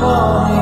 for